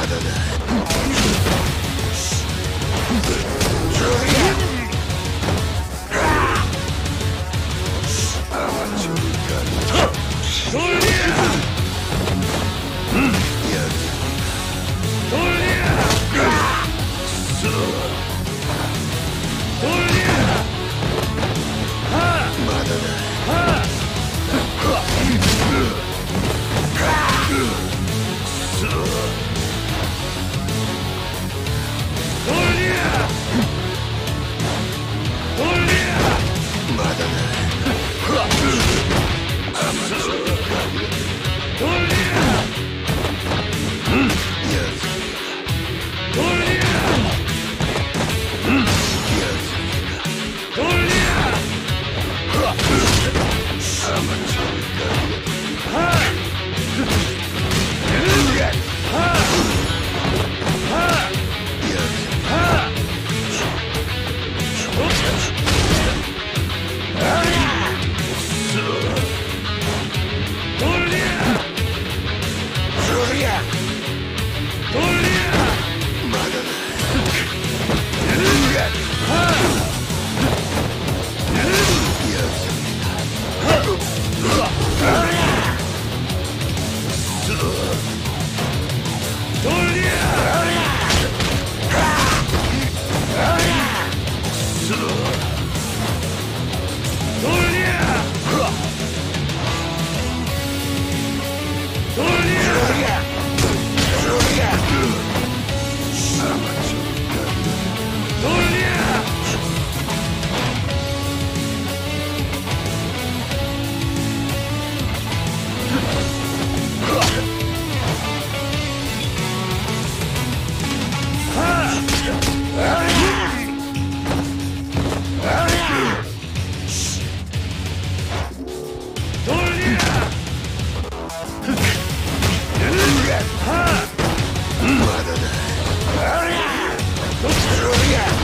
まだだ。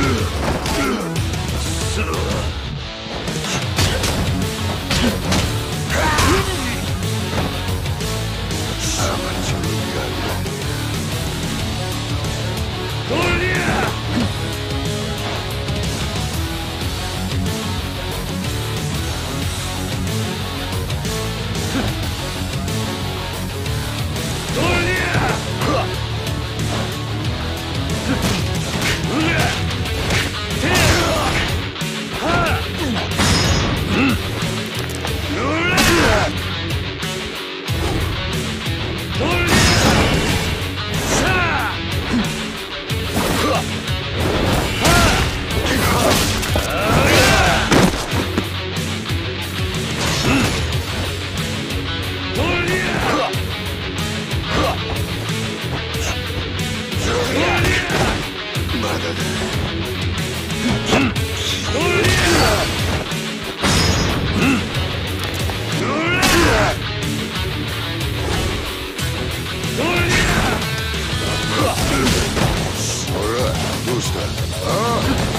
うっどうした